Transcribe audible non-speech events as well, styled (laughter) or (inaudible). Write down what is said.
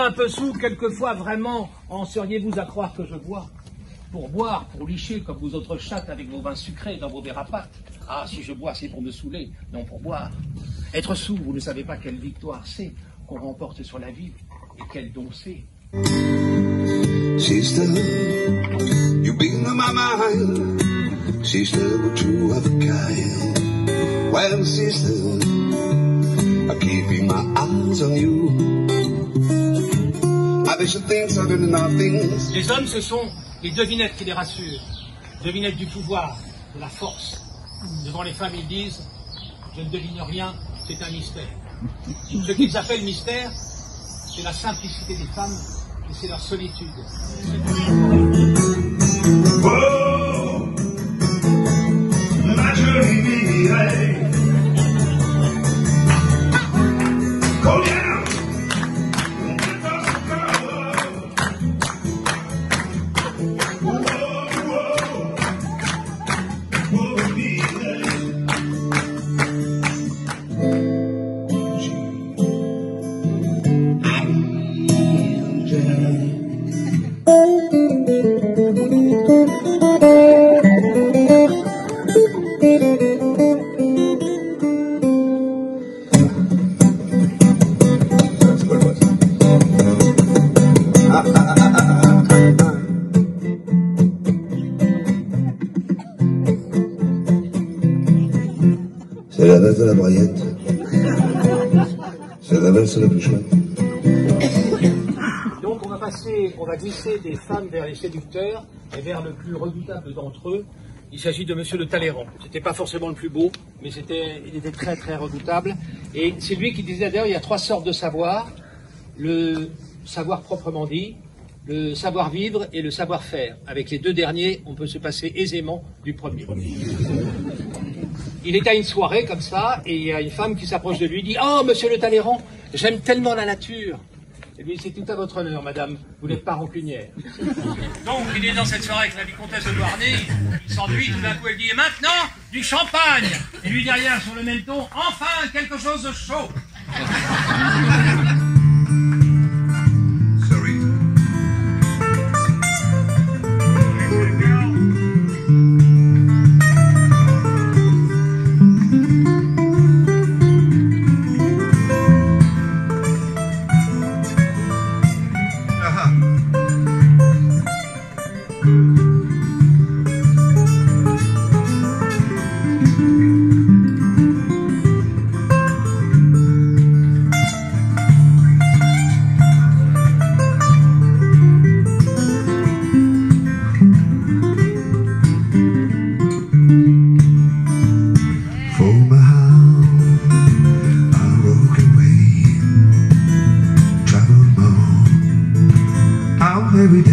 un peu sous, quelquefois vraiment en seriez-vous à croire que je bois Pour boire, pour licher comme vous autres chattes avec vos vins sucrés dans vos pâte. Ah, si je bois, c'est pour me saouler, non pour boire. Être sous, vous ne savez pas quelle victoire c'est qu'on remporte sur la vie, et quel don c'est. Sister, you've been on my mind. Sister, we're two of a kind? Well, sister, keeping my eyes on you. Les hommes, ce sont les devinettes qui les rassurent. Devinettes du pouvoir, de la force. Devant les femmes, ils disent Je ne devine rien, c'est un mystère. Ce qu'ils appellent mystère, c'est la simplicité des femmes et c'est leur solitude. Go C'est la valse de la broyette. C'est la valse la plus chouette. Donc on va passer, on va glisser des femmes vers les séducteurs et vers le plus redoutable d'entre eux. Il s'agit de Monsieur le Talleyrand. C'était pas forcément le plus beau, mais il était très très redoutable. Et c'est lui qui disait d'ailleurs, il y a trois sortes de savoir le savoir proprement dit, le savoir-vivre et le savoir-faire. Avec les deux derniers, on peut se passer aisément du premier. Il est à une soirée comme ça, et il y a une femme qui s'approche de lui, dit Oh, monsieur le Talleyrand, j'aime tellement la nature. Lui, c'est tout à votre honneur, madame, vous n'êtes pas rancunière. (laughs) Donc, il est dans cette soirée avec la vicomtesse de Douarnenez, il s'ennuie, tout d'un coup, elle dit Et maintenant, du champagne. Et lui, derrière, sur le même ton, enfin, quelque chose de chaud every day